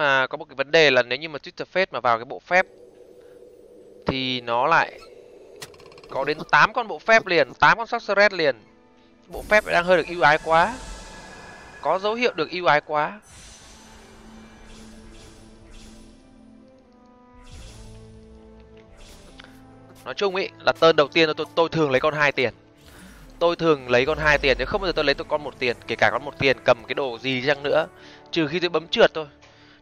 mà có một cái vấn đề là nếu như mà Twitter Face mà vào cái bộ phép thì nó lại có đến 8 con bộ phép liền 8 con sắc liền. Bộ phép đang hơi được ưu ái quá, có dấu hiệu được ưu ái quá. Nói chung ý, là tơn đầu tiên tôi tôi thường lấy con hai tiền. Tôi thường lấy con hai tiền chứ không bao giờ tôi lấy tôi con một tiền, kể cả con một tiền cầm cái đồ gì chăng nữa. Trừ khi tôi bấm trượt thôi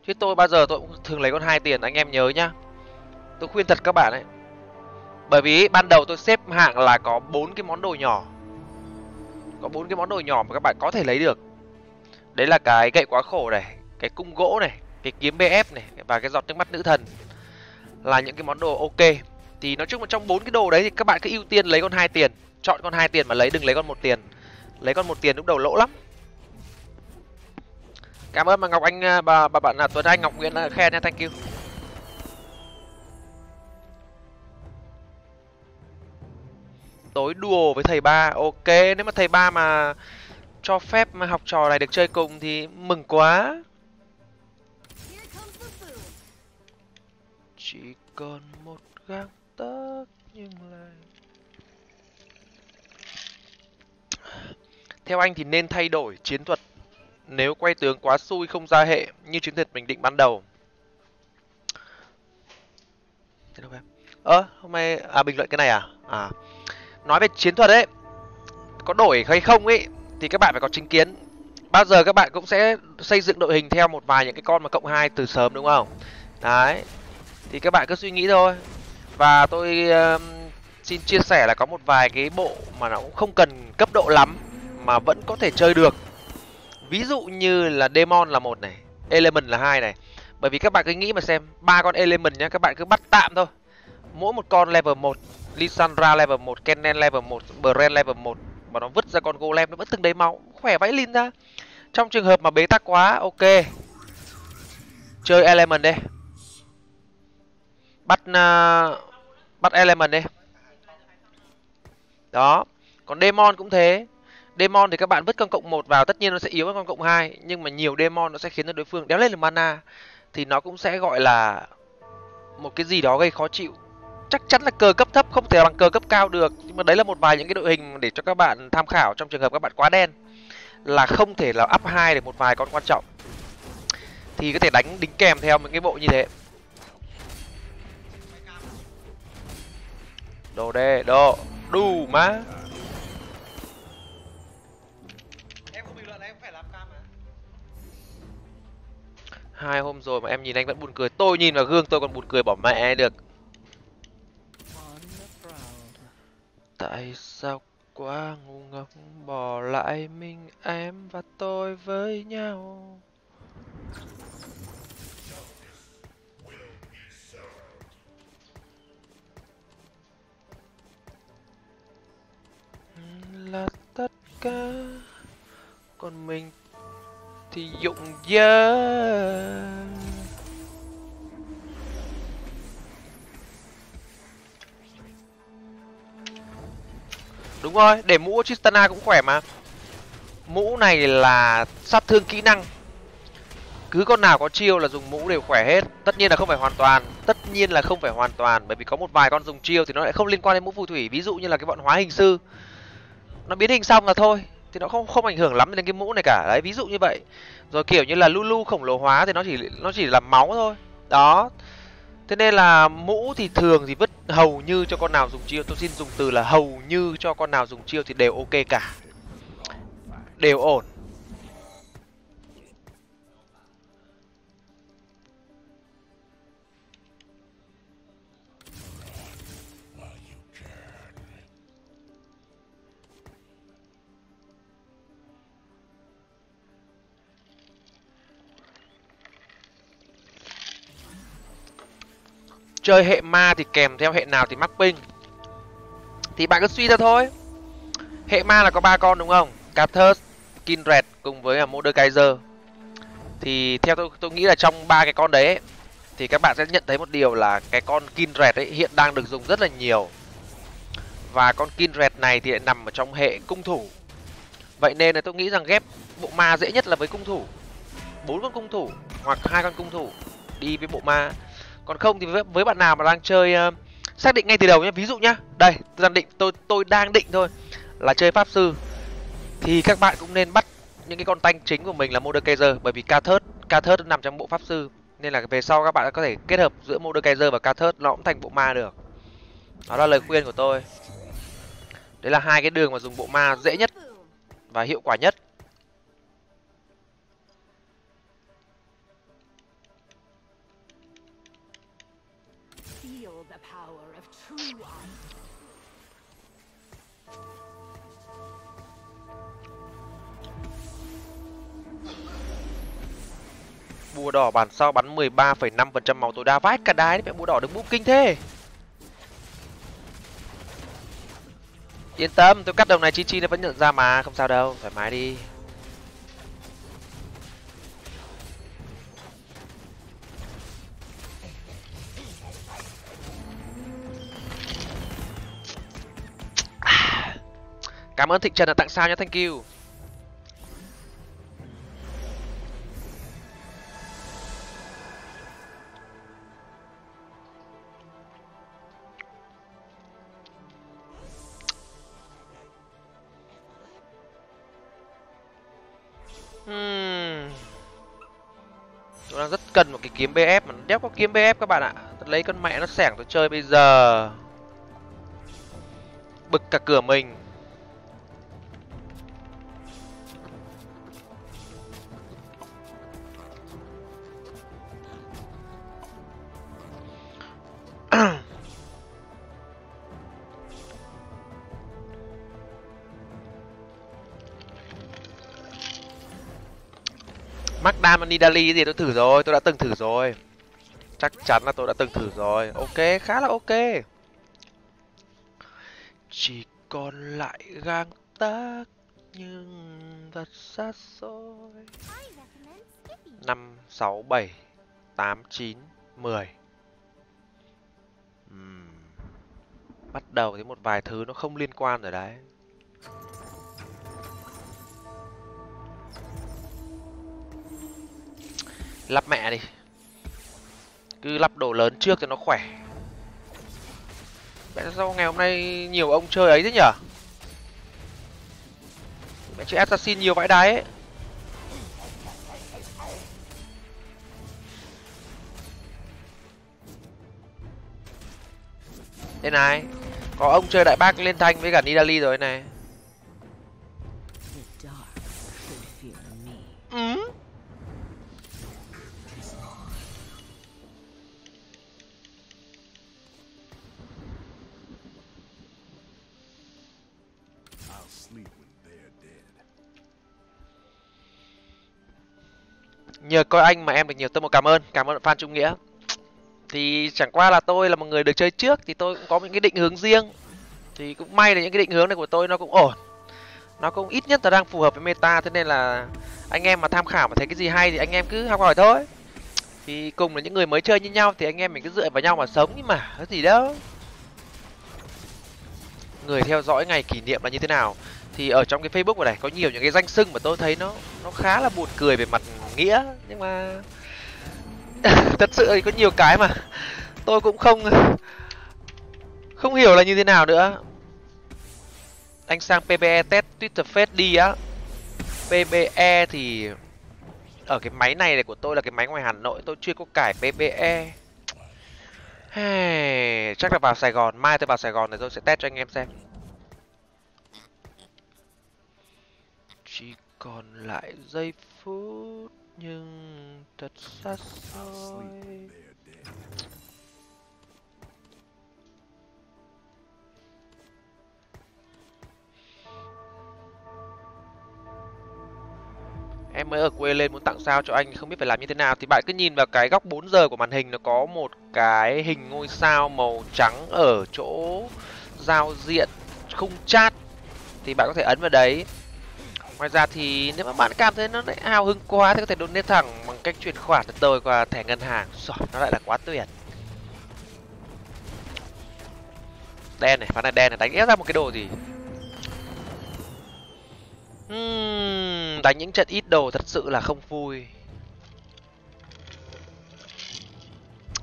chứ tôi bao giờ tôi cũng thường lấy con hai tiền, anh em nhớ nhá. Tôi khuyên thật các bạn ấy. Bởi vì ban đầu tôi xếp hạng là có bốn cái món đồ nhỏ. Có bốn cái món đồ nhỏ mà các bạn có thể lấy được. Đấy là cái gậy quá khổ này, cái cung gỗ này, cái kiếm bf này và cái giọt nước mắt nữ thần là những cái món đồ ok. Thì nói chung là trong bốn cái đồ đấy thì các bạn cứ ưu tiên lấy con hai tiền, chọn con hai tiền mà lấy, đừng lấy con một tiền. Lấy con một tiền lúc đầu lỗ lắm cảm ơn bà ngọc anh à, bà bà bạn là tuấn anh ngọc nguyễn khen nha thank you. Tối đùa với thầy ba ok nếu mà thầy ba mà cho phép mà học trò này được chơi cùng thì mừng quá. Chỉ còn một gang tấc nhưng lại theo anh thì nên thay đổi chiến thuật nếu quay tướng quá xui không ra hệ như chiến thuật mình định ban đầu. Thế đâu em? Ơ hôm nay à bình luận cái này à? À. Nói về chiến thuật ấy có đổi hay không ấy thì các bạn phải có chính kiến. Bao giờ các bạn cũng sẽ xây dựng đội hình theo một vài những cái con mà cộng hai từ sớm đúng không? Đấy. Thì các bạn cứ suy nghĩ thôi. Và tôi uh, xin chia sẻ là có một vài cái bộ mà nó cũng không cần cấp độ lắm mà vẫn có thể chơi được ví dụ như là demon là một này element là hai này bởi vì các bạn cứ nghĩ mà xem ba con element nhá các bạn cứ bắt tạm thôi mỗi một con level 1 Lissandra level 1, Kennen level 1, Bren level 1 mà nó vứt ra con golem nó vẫn từng đấy máu, khỏe vãi lin ra. Trong trường hợp mà bế tắc quá, ok. Chơi element đi. Bắt uh, bắt element đi. Đó. Còn demon cũng thế. Demon thì các bạn vứt con cộng 1 vào tất nhiên nó sẽ yếu hơn con cộng 2, nhưng mà nhiều demon nó sẽ khiến cho đối phương đéo lên được mana. Thì nó cũng sẽ gọi là một cái gì đó gây khó chịu. Chắc chắn là cờ cấp thấp không thể bằng cờ cấp cao được. Nhưng mà đấy là một vài những cái đội hình để cho các bạn tham khảo trong trường hợp các bạn quá đen. Là không thể là up hai được một vài con quan trọng. Thì có thể đánh đính kèm theo những cái bộ như thế. Đồ đê đồ đủ má. Hai hôm rồi mà em nhìn anh vẫn buồn cười. Tôi nhìn vào gương tôi còn buồn cười bỏ mẹ được. Tại sao quá ngu ngốc bỏ lại mình, em và tôi với nhau? Là tất cả. Còn mình thì dụng dơ. Đúng rồi, để mũ tristana cũng khỏe mà. Mũ này là sát thương kỹ năng. Cứ con nào có chiêu là dùng mũ đều khỏe hết. Tất nhiên là không phải hoàn toàn. Tất nhiên là không phải hoàn toàn, bởi vì có một vài con dùng chiêu thì nó lại không liên quan đến mũ phù thủy. Ví dụ như là cái bọn hóa hình sư. Nó biến hình xong là thôi thì nó không không ảnh hưởng lắm đến cái mũ này cả. Đấy, ví dụ như vậy. Rồi kiểu như là lulu khổng lồ hóa thì nó chỉ nó chỉ làm máu thôi. Đó. Thế nên là mũ thì thường thì vứt hầu như cho con nào dùng chiêu. Tôi xin dùng từ là hầu như cho con nào dùng chiêu thì đều ok cả. Đều ổn. Chơi hệ ma thì kèm theo hệ nào thì mắc thì bạn cứ suy ra thôi. Hệ ma là có ba con đúng không? Cathus, Kindred cùng với Mordekaiser. Thì theo tôi tôi nghĩ là trong ba cái con đấy ấy, thì các bạn sẽ nhận thấy một điều là cái con Kindred ấy hiện đang được dùng rất là nhiều. Và con Kindred này thì lại nằm ở trong hệ cung thủ. Vậy nên là tôi nghĩ rằng ghép bộ ma dễ nhất là với cung thủ. Bốn con cung thủ hoặc hai con cung thủ đi với bộ ma còn không thì với, với bạn nào mà đang chơi uh, xác định ngay từ đầu nhé ví dụ nhá. Đây tôi đang định tôi tôi đang định thôi là chơi pháp sư. Thì các bạn cũng nên bắt những cái con tanh chính của mình là Mordekaiser bởi vì cathert cathert nằm trong bộ pháp sư. Nên là về sau các bạn có thể kết hợp giữa Mordekaiser và cathert nó cũng thành bộ ma được. Đó là lời khuyên của tôi. Đấy là hai cái đường mà dùng bộ ma dễ nhất và hiệu quả nhất. Bùa đỏ bản sao bắn 13,5% máu tối đa. Vãi cả đái mẹ bùa đỏ được búp kinh thế. Yên tâm tôi cắt đầu này chi chi nó vẫn nhận ra mà không sao đâu thoải mái đi. Cảm ơn thịnh trần đã tặng sao nhé thank you. Hmm. Tôi đang rất cần một cái kiếm bf mà đéo có kiếm bf các bạn ạ. Tôi lấy con mẹ nó sẻng tôi chơi bây giờ. Bực cả cửa mình. Magdam Nidali gì tôi thử rồi, tôi đã từng thử rồi. Chắc chắn là tôi đã từng thử rồi. Ok, khá là ok. Chỉ còn lại gang tác nhưng thật xa xôi. năm sáu bảy tám chín mười Bắt đầu thấy một vài thứ nó không liên quan rồi đấy. Lắp mẹ đi. Cứ lắp đồ lớn trước cho nó khỏe. Mẹ sao ngày hôm nay nhiều ông chơi ấy thế nhở? Mẹ chơi assassin nhiều vãi đái ấy. Đây này có ông chơi đại bác lên thanh với cả nidali rồi này. Ừ nhờ coi anh mà em được nhiều tâm một cảm ơn. Cảm ơn phan trung nghĩa. Thì chẳng qua là tôi là một người được chơi trước, thì tôi cũng có những cái định hướng riêng. Thì cũng may là những cái định hướng này của tôi nó cũng ổn. Nó cũng ít nhất là đang phù hợp với meta, thế nên là anh em mà tham khảo mà thấy cái gì hay thì anh em cứ học hỏi thôi. Thì cùng là những người mới chơi như nhau thì anh em mình cứ dựa vào nhau mà sống nhưng mà cái gì đâu. Người theo dõi ngày kỷ niệm là như thế nào? Thì ở trong cái facebook này có nhiều những cái danh sưng mà tôi thấy nó nó khá là buồn cười về mặt nghĩa, nhưng mà thật sự thì có nhiều cái mà. Tôi cũng không không hiểu là như thế nào nữa. Anh sang pbe test twitter face đi á. Pbe thì ở cái máy này này của tôi là cái máy ngoài hà nội, tôi chưa có cải pbe chắc là vào sài gòn, mai tôi vào sài gòn thì tôi sẽ test cho anh em xem. Chỉ còn lại giây phút nhưng thật xa xôi em mới ở quê lên muốn tặng sao cho anh không biết phải làm như thế nào. Thì bạn cứ nhìn vào cái góc 4 giờ của màn hình nó có một cái hình ngôi sao màu trắng ở chỗ giao diện khung chat. Thì bạn có thể ấn vào đấy ngoài ra thì nếu mà bạn cảm thấy nó lại hào hứng quá thì có thể đốt donate thẳng bằng cách chuyển khoản từ tôi qua thẻ ngân hàng. Rồi, nó lại là quá tuyệt. Đen này phán này đen này đánh ép ra một cái đồ gì? Uhm, đánh những trận ít đồ thật sự là không vui.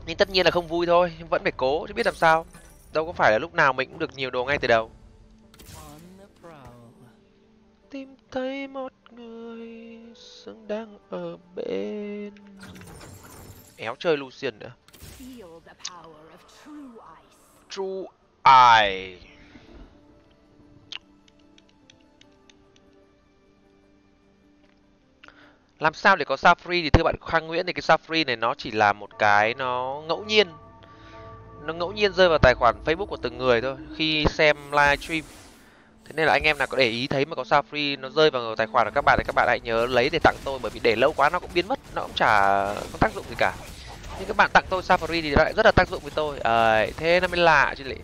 Nhưng tất nhiên là không vui thôi vẫn phải cố chứ biết làm sao. Đâu có phải là lúc nào mình cũng được nhiều đồ ngay từ đầu thấy một người xứng đáng ở bên. Éo chơi lucian nữa. True eye. Làm sao để có sao free thì thưa bạn khang nguyễn thì cái sao free này nó chỉ là một cái nó ngẫu nhiên. Nó ngẫu nhiên rơi vào tài khoản facebook của từng người thôi. Khi xem livestream thế nên là anh em nào có để ý thấy mà có sao free nó rơi vào tài khoản của các bạn thì các bạn hãy nhớ lấy để tặng tôi bởi vì để lâu quá nó cũng biến mất nó cũng chả có tác dụng gì cả. Nhưng các bạn tặng tôi sao free thì lại rất là tác dụng với tôi. À, thế nó mới lạ chứ lại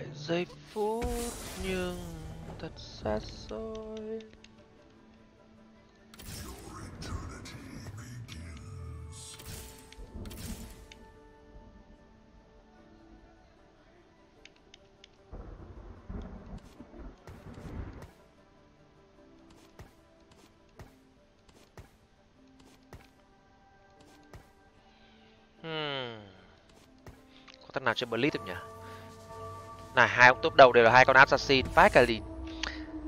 lại giây phút, nhưng thật xa xôi Hmm. Có tên nào chơi Blitz được nhỉ? Này, hai ông top đầu đều là hai con assassin. Phát cả lìn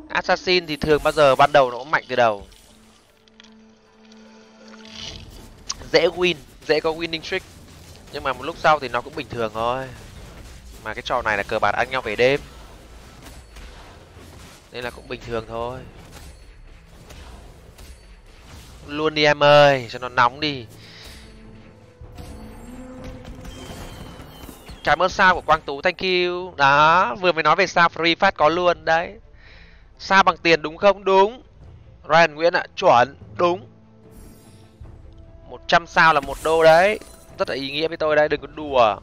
assassin thì thường bao giờ ban đầu nó cũng mạnh từ đầu. Dễ win, dễ có winning trick. Nhưng mà một lúc sau thì nó cũng bình thường thôi. Mà cái trò này là cờ bạc ăn nhau về đêm. Nên là cũng bình thường thôi. Luôn đi em ơi, cho nó nóng đi. Cảm ơn sao của quang tú thank you. Đó vừa mới nói về sao free phát có luôn đấy. Sao bằng tiền đúng không? Đúng. Ryan nguyễn ạ chuẩn đúng. Một trăm sao là một đô đấy. Rất là ý nghĩa với tôi đấy đừng có đùa.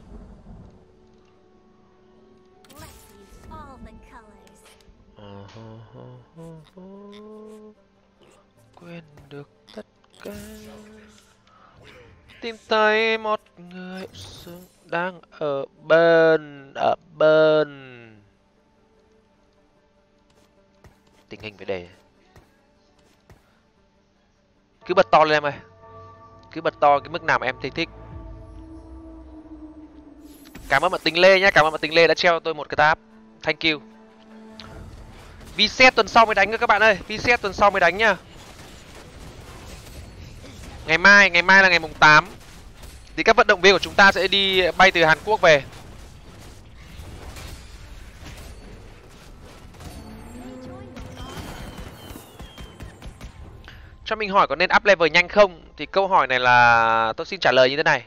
Quên được tất cả. Tìm thấy một người xứng đang ở bên ở bên. Tình hình về đề cứ bật to lên em ơi. Cứ bật to cái mức nào mà em thấy thích. Cảm ơn bạn tình lê nhá, cảm ơn bạn tình lê đã treo tôi một cái tab. Thank you. Vset tuần sau mới đánh nữa các bạn ơi. Vset tuần sau mới đánh nhá. Ngày mai ngày mai là ngày mùng tám thì các vận động viên của chúng ta sẽ đi bay từ Hàn Quốc về. Cho mình hỏi có nên up level nhanh không? Thì câu hỏi này là tôi xin trả lời như thế này.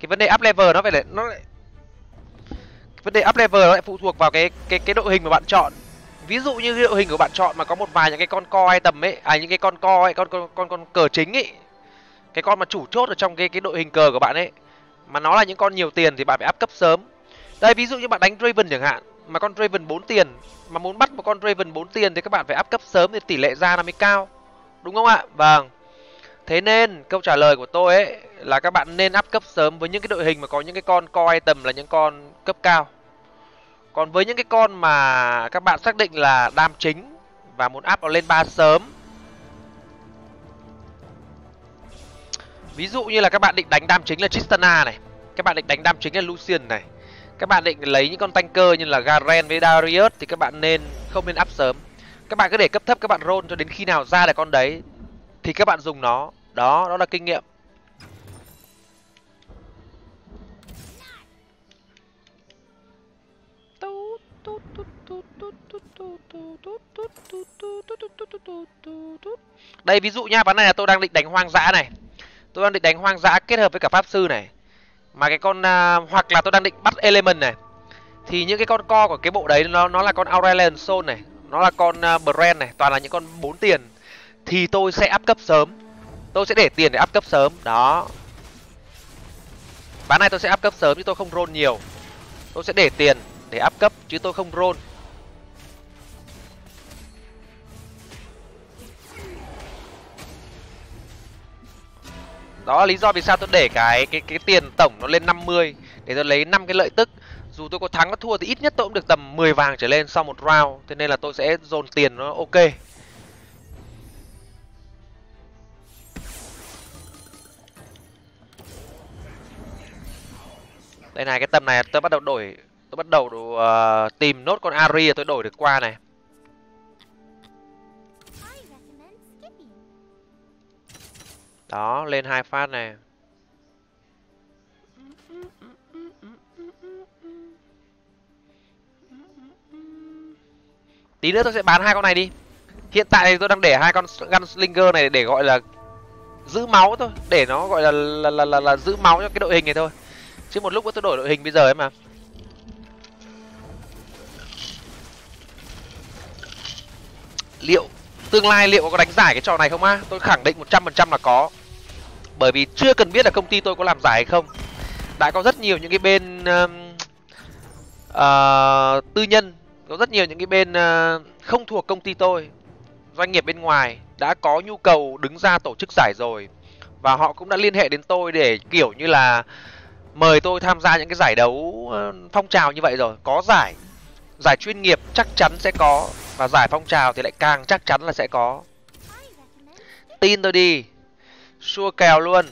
Cái vấn đề up level nó phải là nó lại vấn đề up level nó lại phụ thuộc vào cái cái cái đội hình mà bạn chọn. Ví dụ như đội hình của bạn chọn mà có một vài những cái con co hay tầm ấy à những cái con co ấy, con con con con cờ chính ấy cái con mà chủ chốt ở trong cái cái đội hình cờ của bạn ấy, mà nó là những con nhiều tiền thì bạn phải áp cấp sớm. Đây, ví dụ như bạn đánh Draven chẳng hạn, mà con Draven 4 tiền, mà muốn bắt một con Draven 4 tiền thì các bạn phải áp cấp sớm thì tỷ lệ ra nó mới cao. Đúng không ạ? Vâng. Thế nên, câu trả lời của tôi ấy, là các bạn nên áp cấp sớm với những cái đội hình mà có những cái con coi tầm là những con cấp cao. Còn với những cái con mà các bạn xác định là đam chính và muốn áp nó lên ba sớm ví dụ như là các bạn định đánh đam chính là Tristana này, các bạn định đánh đam chính là Lucian này, các bạn định lấy những con tanker như là Garen với Darius thì các bạn nên không nên up sớm. Các bạn cứ để cấp thấp các bạn roll cho đến khi nào ra được con đấy thì các bạn dùng nó. Đó đó là kinh nghiệm. Đây, ví dụ nha ván này là tôi đang định đánh hoang dã này tôi đang định đánh hoang dã kết hợp với cả pháp sư này. Mà cái con uh, hoặc là tôi đang định bắt element này. Thì những cái con co của cái bộ đấy nó nó là con Aurelion Soul này nó là con uh, Brand này toàn là những con bốn tiền. Thì tôi sẽ áp cấp sớm. Tôi sẽ để tiền để áp cấp sớm đó. Bán này tôi sẽ áp cấp sớm chứ tôi không roll nhiều. Tôi sẽ để tiền để áp cấp chứ tôi không roll. Đó là lý do vì sao tôi để cái cái cái tiền tổng nó lên 50 để tôi lấy năm cái lợi tức. Dù tôi có thắng có thua thì ít nhất tôi cũng được tầm 10 vàng trở lên sau một round thế nên là tôi sẽ dồn tiền nó ok. Đây này cái tầm này tôi bắt đầu đổi tôi bắt đầu uh, tìm nốt con ari tôi đổi được qua này. Đó lên hai phát này. Tí nữa tôi sẽ bán hai con này đi. Hiện tại thì tôi đang để hai con gunslinger này để gọi là giữ máu thôi. Để nó gọi là là là, là, là giữ máu cho cái đội hình này thôi. Chứ một lúc tôi đổi đội hình bây giờ ấy mà. Liệu tương lai liệu có đánh giải cái trò này không á? Tôi khẳng định một trăm phần trăm là có bởi vì chưa cần biết là công ty tôi có làm giải hay không. Đã có rất nhiều những cái bên uh, uh, tư nhân có rất nhiều những cái bên uh, không thuộc công ty tôi doanh nghiệp bên ngoài đã có nhu cầu đứng ra tổ chức giải rồi. Và họ cũng đã liên hệ đến tôi để kiểu như là mời tôi tham gia những cái giải đấu ờ, phong trào như vậy rồi. Có giải. Giải chuyên nghiệp chắc chắn sẽ có. Và giải phong trào thì lại càng chắc chắn là sẽ có. Tin tôi đi xua kèo luôn.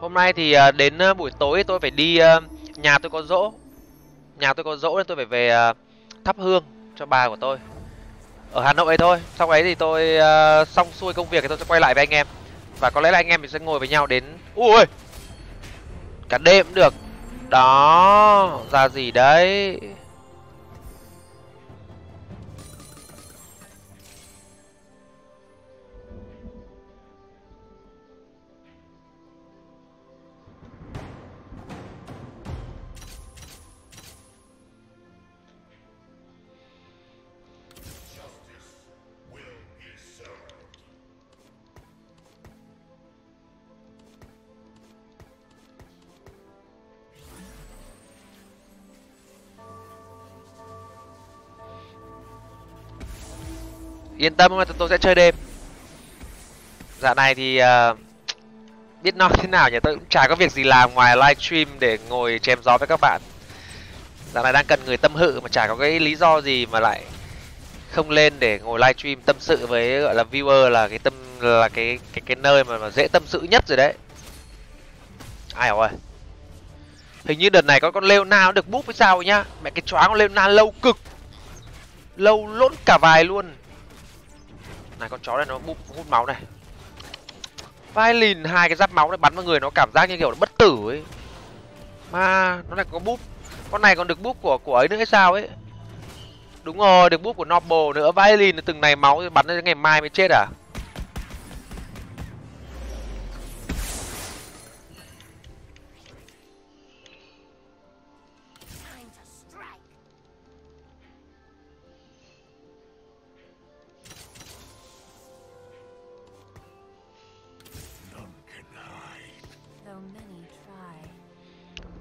Hôm nay thì à, đến à, buổi tối tôi phải đi à, nhà tôi có dỗ nhà tôi có dỗ nên tôi phải về thắp hương cho bà của tôi. Ở hà nội thôi, sau ấy thì tôi ờ, xong xuôi công việc thì tôi sẽ quay lại với anh em. Và có lẽ là anh em mình sẽ ngồi với nhau đến, ui, cả đêm cũng được. Đó, ra gì đấy. Yên tâm mà tôi sẽ chơi đêm. Dạo này thì uh, biết nói thế nào nhỉ? Tôi cũng chả có việc gì làm ngoài livestream để ngồi chém gió với các bạn. Dạo này đang cần người tâm hự mà chả có cái lý do gì mà lại không lên để ngồi livestream tâm sự với gọi là viewer là cái tâm là cái cái cái nơi mà, mà dễ tâm sự nhất rồi đấy. Ai ơi? Hình như đợt này có con leo na được búp với sao nhá. Mẹ cái choáng con leo na lâu cực. Lâu lỗn cả vài luôn này, con chó này nó bụng, hút máu này. Vai lìn hai cái giáp máu này bắn vào người nó cảm giác như kiểu nó bất tử ấy. Mà nó lại có búp. Con này còn được búp của của ấy nữa hay sao ấy? Đúng rồi, được búp của noble nữa. Vai lìn từng này máu bắn đến ngày mai mới chết à?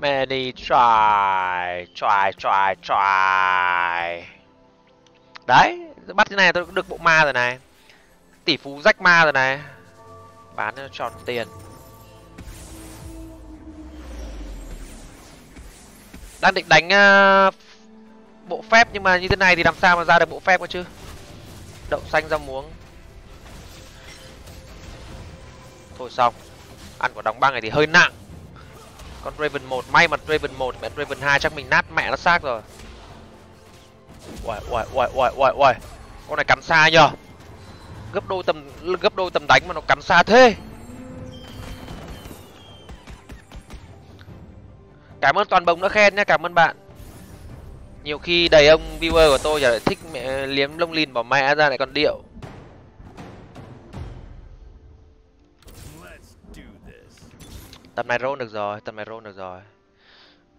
Many try, try, try, try. Đấy, bắt thế này tôi cũng được bộ ma rồi này. Tỷ phú rách ma rồi này. Bán cho tròn tiền. Đang định đánh uh, bộ phép nhưng mà như thế này thì làm sao mà ra được bộ phép cơ chứ? Đậu xanh ra muống. Thôi xong. Ăn quả đóng băng này thì hơi nặng con Raven 1 may mà Raven 1 mẹ Raven 2 chắc mình nát mẹ nó xác rồi. Uầy uầy uầy uầy uầy uầy. Con này cắn xa nhờ. Gấp đôi tầm gấp đôi tầm đánh mà nó cắn xa thế. Cảm ơn toàn bồng đã khen nhá, cảm ơn bạn. Nhiều khi đầy ông viewer của tôi giờ thích mẹ liếm lông lìn bỏ mẹ ra lại còn điệu. Tầm này roll được rồi tầm này roll được rồi.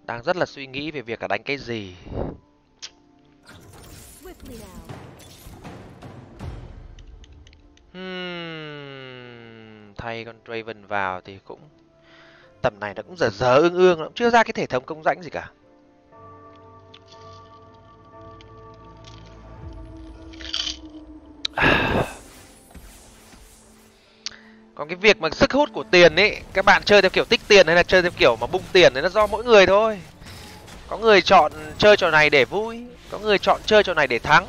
Đang rất là suy nghĩ về việc cả đánh cái gì. Hmm, thay con Draven vào thì cũng tầm này nó cũng dở dở ương ương nó cũng chưa ra cái thể thống công rãnh gì cả. À còn cái việc mà sức hút của tiền ấy các bạn chơi theo kiểu tích tiền hay là chơi theo kiểu mà bung tiền thì nó do mỗi người thôi. Có người chọn chơi trò này để vui, có người chọn chơi trò này để thắng.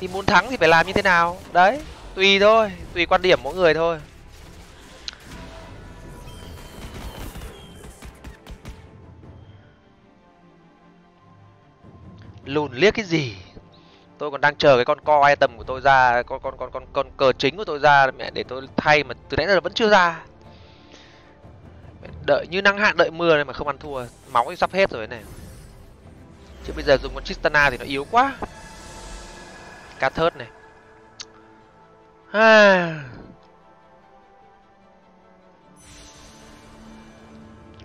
Thì muốn thắng thì phải làm như thế nào? Đấy, tùy thôi, tùy quan điểm mỗi người thôi. Lùn liếc cái gì? Tôi còn đang chờ cái con co item của tôi ra, con con con con con cờ chính của tôi ra. Mẹ, để tôi thay mà từ nãy giờ vẫn chưa ra. Đợi như năng hạn, đợi mưa này mà không ăn thua. Máu thì sắp hết rồi này. Chứ bây giờ dùng con Tristana thì nó yếu quá. Cá thớt này. À.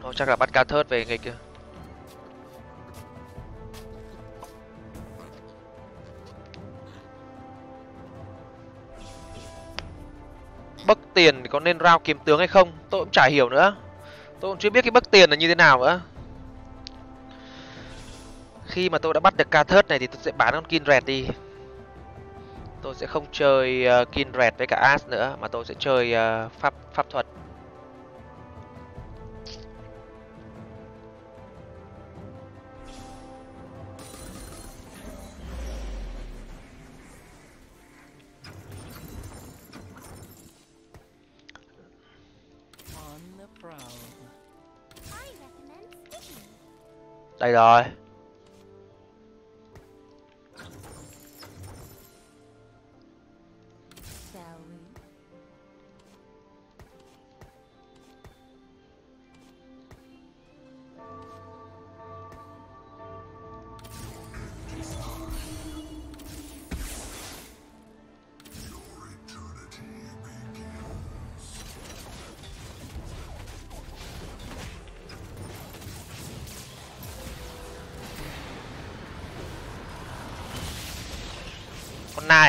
Thôi chắc là bắt cá thớt về ngày kia. Bấc tiền thì có nên rao kiếm tướng hay không? Tôi cũng chả hiểu nữa. Tôi cũng chưa biết cái bấc tiền là như thế nào nữa. Khi mà tôi đã bắt được ca thớt này thì tôi sẽ bán con kin rẹt đi. Tôi sẽ không chơi uh, kin rẹt với cả as nữa mà tôi sẽ chơi uh, pháp pháp thuật. Đây rồi.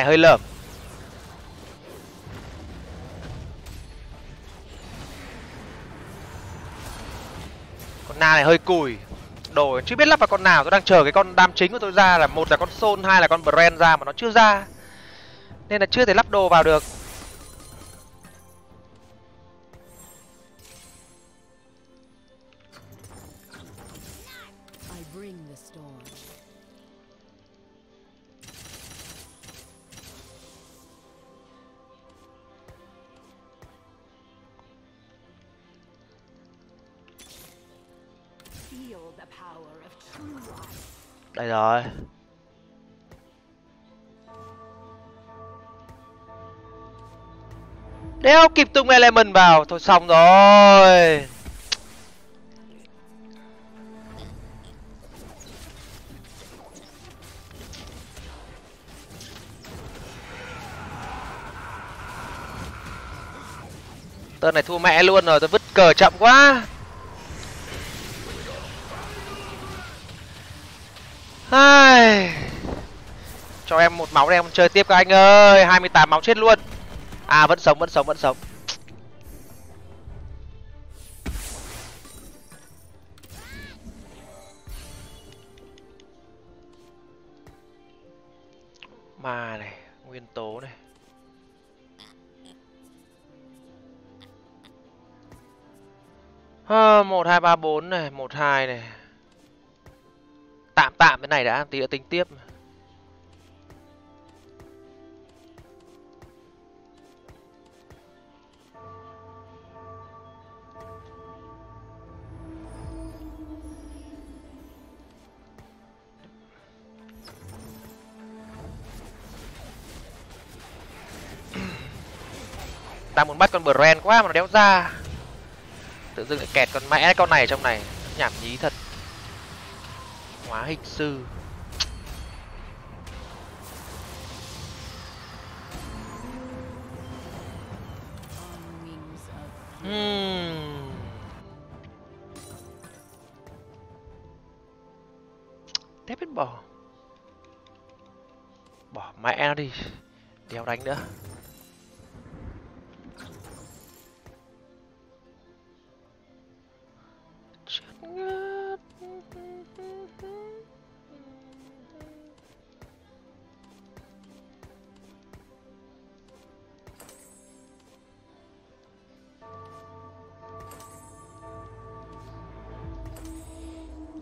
Hơi lởm con na này hơi cùi. Đồ, chưa biết lắp vào con nào, tôi đang chờ cái con đam chính của tôi ra là một là con sol hai là con brand ra mà nó chưa ra. Nên là chưa thể lắp đồ vào được. I bring the storm. Đây rồi. Đéo kịp tung element vào, thôi xong rồi. Tơn này thua mẹ luôn rồi tôi vứt cờ chậm quá. Ai... cho em một máu để em chơi tiếp các anh ơi. 28 máu chết luôn. À vẫn sống vẫn sống vẫn sống. Ma này nguyên tố này. À, một hai ba bốn này một hai này tạm tạm, cái này đã tí nữa tính tiếp. Ta muốn bắt con brand quá mà nó đéo ra. Tự dưng lại kẹt con mẹ con này trong này. Nhảm nhí thật hóa hình sư. Hmm. Tép biết bỏ bỏ mẹ đi. Đéo đánh nữa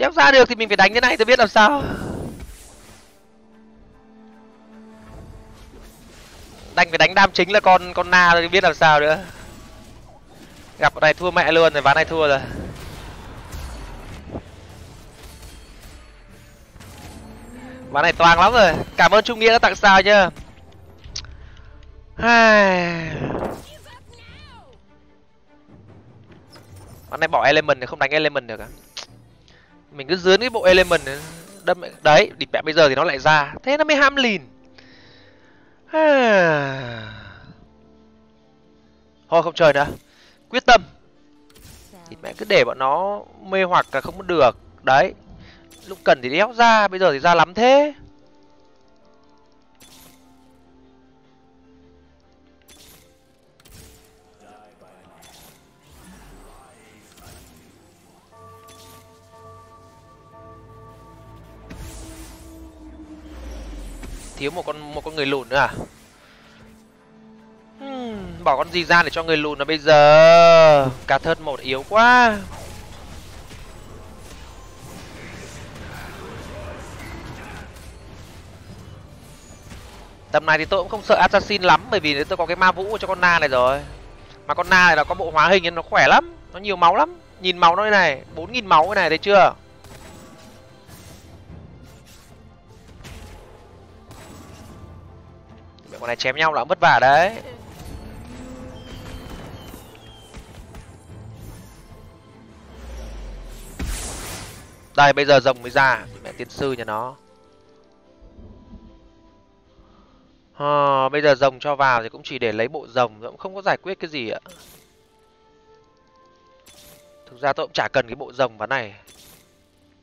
đéo ra được thì mình phải đánh thế này, tôi biết làm sao. Đánh phải đánh đam chính là con con na rồi biết làm sao nữa. Gặp này thua mẹ luôn rồi, ván này thua rồi. Ván này toang lắm rồi. Cảm ơn trung nghĩa đã tặng sao nhá. Ván này bỏ element thì không đánh element được à mình cứ dướn cái bộ element đâm đấy địt mẹ bây giờ thì nó lại ra. Thế nó mới ham lìn. Thôi, không chơi nữa. Quyết tâm. Thì mẹ cứ để bọn nó mê hoặc là không có được. Đấy. Lúc cần thì đéo ra, bây giờ thì ra lắm thế. Thiếu một con một con người lùn nữa à? Hmm, bỏ con gì ra để cho người lùn là bây giờ? Cá thớt một yếu quá. Tầm này thì tôi cũng không sợ assassin lắm bởi vì tôi có cái ma vũ cho con na này rồi. Mà con na này là có bộ hóa hình nên nó khỏe lắm nó nhiều máu lắm. Nhìn máu nó như này bốn nghìn máu cái này thấy chưa? Bọn này chém nhau là cũng vất vả đấy. Đây bây giờ rồng mới ra. Mẹ tiên sư nhà nó. À, bây giờ rồng cho vào thì cũng chỉ để lấy bộ rồng cũng không có giải quyết cái gì ạ. Thực ra tôi cũng chả cần cái bộ rồng ván này.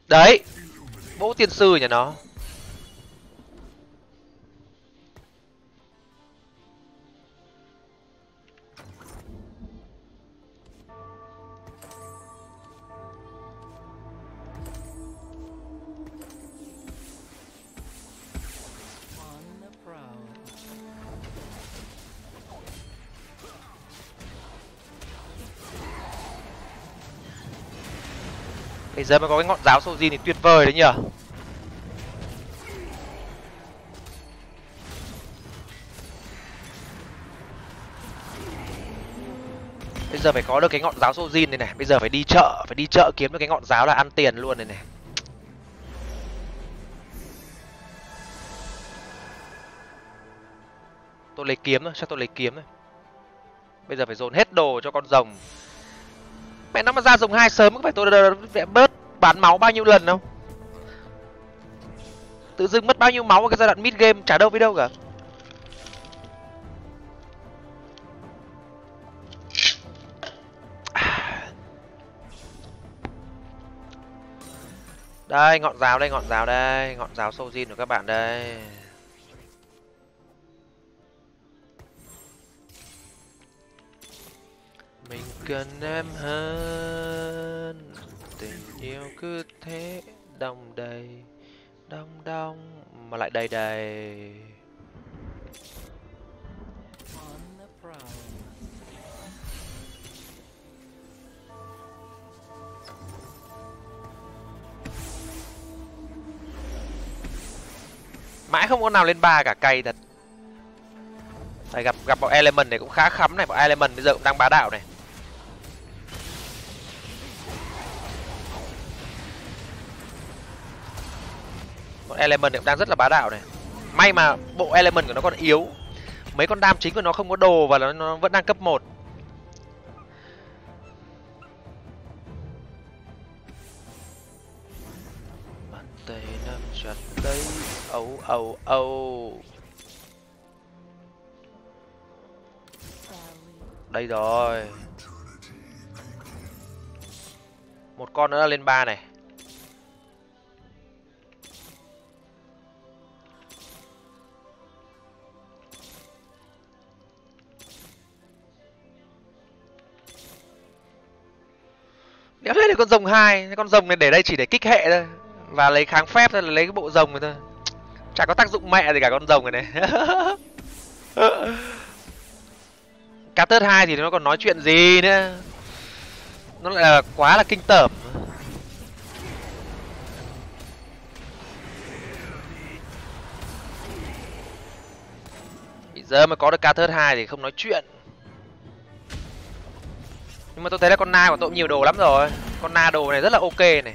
Đấy bộ tiên sư nhà nó. Bây giờ mới có cái ngọn giáo sâu thì tuyệt vời đấy nhở bây giờ phải có được cái ngọn giáo sâu này này. Bây giờ phải đi chợ, phải đi chợ kiếm được cái ngọn giáo là ăn tiền luôn này này. Tôi lấy kiếm thôi chắc tôi lấy kiếm thôi. Bây giờ phải dồn hết đồ cho con rồng mẹ nó mà ra dùng hai sớm có phải tôi vẽ bớt bán máu bao nhiêu lần không tự dưng mất bao nhiêu máu ở cái giai đoạn mid game, chả đâu với đâu cả. Đây, ngọn giáo đây, ngọn giáo đây, ngọn giáo sâu của các bạn đây. Mình cần em hơn. Tình yêu cứ thế đông đầy, đông đông mà lại đầy đầy. Mãi không có nào lên ba cả, cay thật. Đây, gặp gặp bọn element này cũng khá khắm này. Bọn element bây giờ cũng đang bá đạo này. Con element này cũng đang rất là bá đạo này. May mà bộ element của nó còn yếu. Mấy con đam chính của nó không có đồ và nó, nó vẫn đang cấp 1 bàn tay nắm chặt đấy âu âu âu đây rồi. Một con nữa là lên ba này. Được con rồng hai, con rồng này để đây chỉ để kích hệ thôi, và lấy kháng phép thôi là lấy cái bộ rồng này thôi. Chả có tác dụng mẹ gì cả con rồng này này. Cá tớt hai thì nó còn nói chuyện gì nữa? Nó lại là quá là kinh tởm. Bây giờ mà có được cá tớt hai thì không nói chuyện nhưng mà tôi thấy là con na của tôi cũng nhiều đồ lắm rồi. Con na đồ này rất là ok này.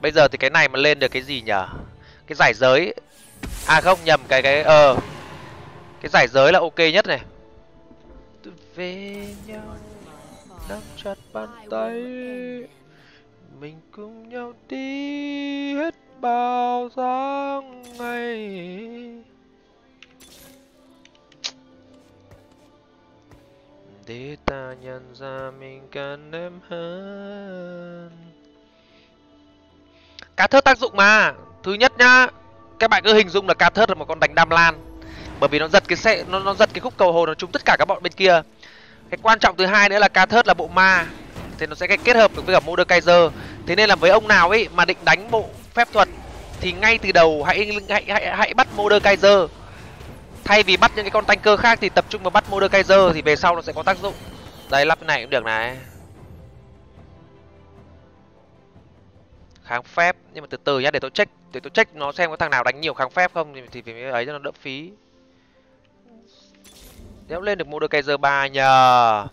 Bây giờ thì cái này mà lên được cái gì nhở? Cái giải giới. À không, nhầm, cái cái ờ. Cái giải giới là ok nhất này. Tôi về nhau, nắm chặt bàn tay. Mình cùng nhau đi hết bao tháng ngày. Để ta nhận ra mình cần em hơn. Cá thớt tác dụng mà. Thứ nhất nhá các bạn cứ hình dung là cá thớt là một con đánh đam lan. Bởi vì nó giật cái xe nó nó giật cái khúc cầu hồn nó trúng tất cả các bọn bên kia. Cái quan trọng thứ hai nữa là cá thớt là bộ ma. Thì nó sẽ kết hợp được với cả Mordekaiser. Thế nên là với ông nào ấy mà định đánh bộ phép thuật thì ngay từ đầu hãy hãy hãy, hãy bắt Mordekaiser thay vì bắt những cái con tanker khác thì tập trung vào bắt Mordekaiser thì về sau nó sẽ có tác dụng. Đây, lắp cái này cũng được này. Kháng phép, nhưng mà từ từ nhá, để tôi check, để tôi check nó xem có thằng nào đánh nhiều kháng phép không, thì thì phải ấy cho nó đỡ phí. Đéo lên được Mordekaiser ba nhờ.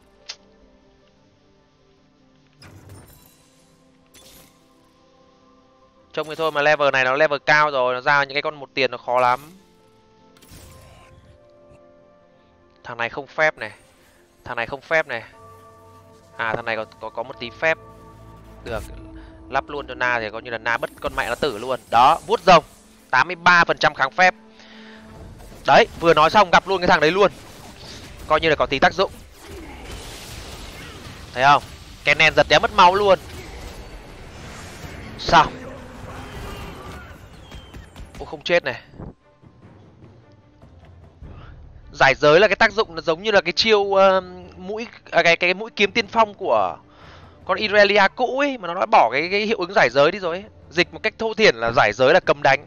Trông thì thôi mà level này nó level cao rồi, nó ra những cái con một tiền nó khó lắm. Thằng này không phép này. Thằng này không phép này. À thằng này có có có một tí phép. Được. Lắp luôn cho na thì coi như là na bất con mẹ nó tử luôn. Đó, vuốt rồng. 83% phần trăm kháng phép. Đấy, vừa nói xong gặp luôn cái thằng đấy luôn. Coi như là có tí tác dụng. Thấy không? Kennen giật té mất máu luôn. Sao? Ô, không chết này giải giới là cái tác dụng nó giống như là cái chiêu uh, mũi à, cái cái mũi kiếm tiên phong của con Irelia cũ ấy mà nó đã bỏ cái, cái hiệu ứng giải giới đi rồi ấy. dịch một cách thô thiển là giải giới là cầm đánh.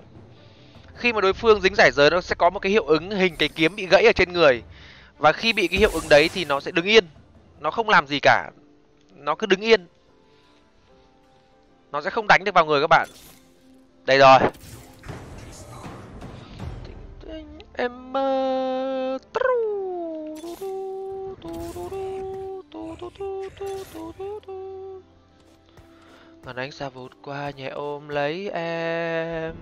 Khi mà đối phương dính giải giới nó sẽ có một cái hiệu ứng hình cái kiếm bị gãy ở trên người. Và khi bị cái hiệu ứng đấy thì nó sẽ đứng yên. Nó không làm gì cả. Nó cứ đứng yên. Nó sẽ không đánh được vào người các bạn. Đây rồi. Em ơi ngọn ánh sao vụt qua, nhẹ ôm lấy em.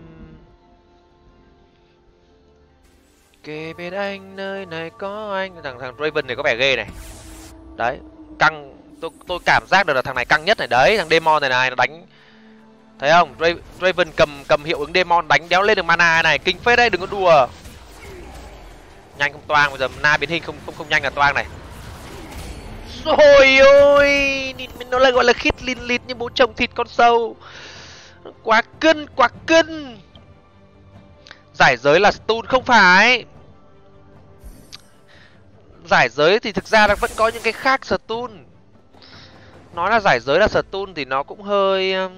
Kề bên anh, nơi này có anh. Thằng thằng Raven này có vẻ ghê này. Đấy, căng. Tôi tôi cảm giác được là thằng này căng nhất này. Đấy, thằng Demon này này, nó đánh. Thấy không? Raven cầm cầm hiệu ứng Demon, đánh đéo lên được mana này. Kinh phết đấy, đừng có đùa nhanh không toang, bây giờ na biến hình không không không nhanh là toang này. Rồi ôi nó lại gọi là khít lìn lịt như bố chồng thịt con sâu. Quá cân quá cân. Giải giới là stun không phải. Giải giới thì thực ra là vẫn có những cái khác stun. Nói là giải giới là stun thì nó cũng hơi um,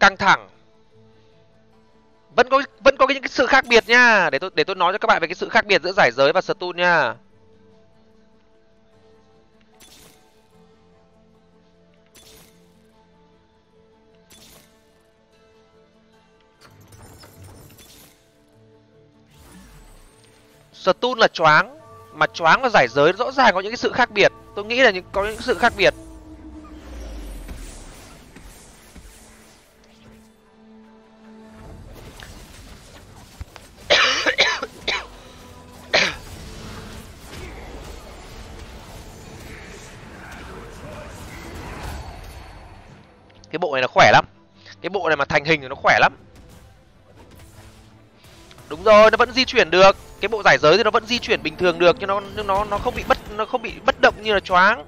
căng thẳng vẫn có vẫn có những cái sự khác biệt nha. Để tôi để tôi nói cho các bạn về cái sự khác biệt giữa giải giới và stun nha. Stun là choáng, mà choáng và giải giới rõ ràng có những cái sự khác biệt. Tôi nghĩ là những có những sự khác biệt. Cái bộ này nó khỏe lắm. Cái bộ này mà thành hình thì nó khỏe lắm. Đúng rồi, nó vẫn di chuyển được. Cái bộ giải giới thì nó vẫn di chuyển bình thường được, nhưng nó nhưng nó nó không bị bất, nó không bị bất động như là choáng.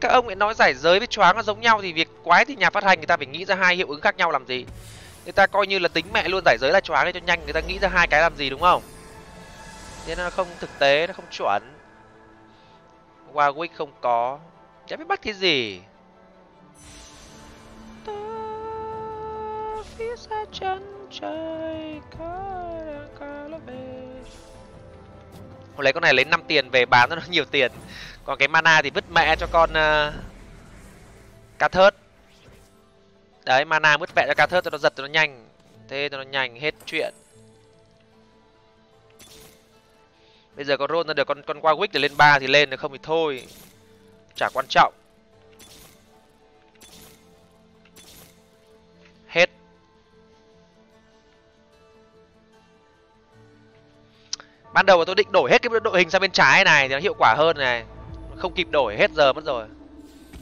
Các ông ấy nói giải giới với choáng nó giống nhau thì việc quái thì nhà phát hành người ta phải nghĩ ra hai hiệu ứng khác nhau làm gì. Người ta coi như là tính mẹ luôn giải giới là choáng để cho nhanh, người ta nghĩ ra hai cái làm gì đúng không? Nên nó không thực tế, nó không chuẩn. Warwick không có. Chả biết bắt cái gì. Phía xa chân trời có có là về. Lấy con này lấy 5 tiền về bán cho nó nhiều tiền. Còn cái mana thì vứt mẹ cho con ờ, uh, ca thớt đấy mana vứt mẹ cho ca thớt cho nó giật cho nó nhanh. Thế cho nó nhanh hết chuyện. Bây giờ có roll ra được con con qua để lên ba thì lên được không thì thôi. Chả quan trọng. Ban đầu tôi định đổi hết cái đội hình sang bên trái này thì nó hiệu quả hơn này. Không kịp đổi, hết giờ mất rồi.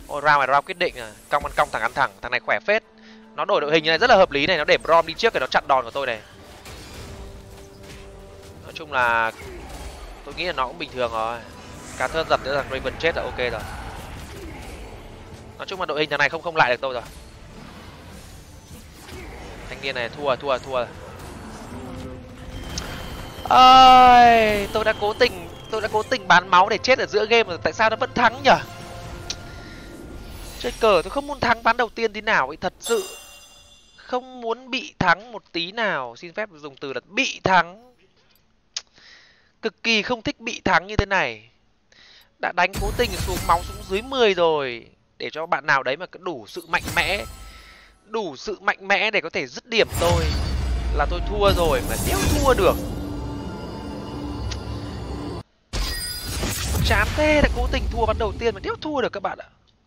Ôi, round này round quyết định à. Cong ăn cong thẳng ăn thẳng. Thằng này khỏe phết. Nó đổi đội hình này rất là hợp lý này. Nó để brom đi trước để nó chặn đòn của tôi này. Nói chung là tôi nghĩ là nó cũng bình thường rồi. Cá thớt giật nữa thằng raven chết là ok rồi. Nói chung là đội hình thằng này không không lại được tôi rồi. Thanh niên này thua thua thua ơi, tôi đã cố tình, tôi đã cố tình bán máu để chết ở giữa game rồi, tại sao nó vẫn thắng nhở? Chơi cờ, tôi không muốn thắng ván đầu tiên tí nào ấy thật sự. Không muốn bị thắng một tí nào, xin phép dùng từ là bị thắng. Cực kỳ không thích bị thắng như thế này. Đã đánh cố tình xuống máu xuống dưới 10 rồi, để cho bạn nào đấy mà đủ sự mạnh mẽ, đủ sự mạnh mẽ để có thể dứt điểm tôi là tôi thua rồi, mà nếu thua được chán thế đã cố tình thua ván đầu tiên mà tiếp thua được các bạn ạ.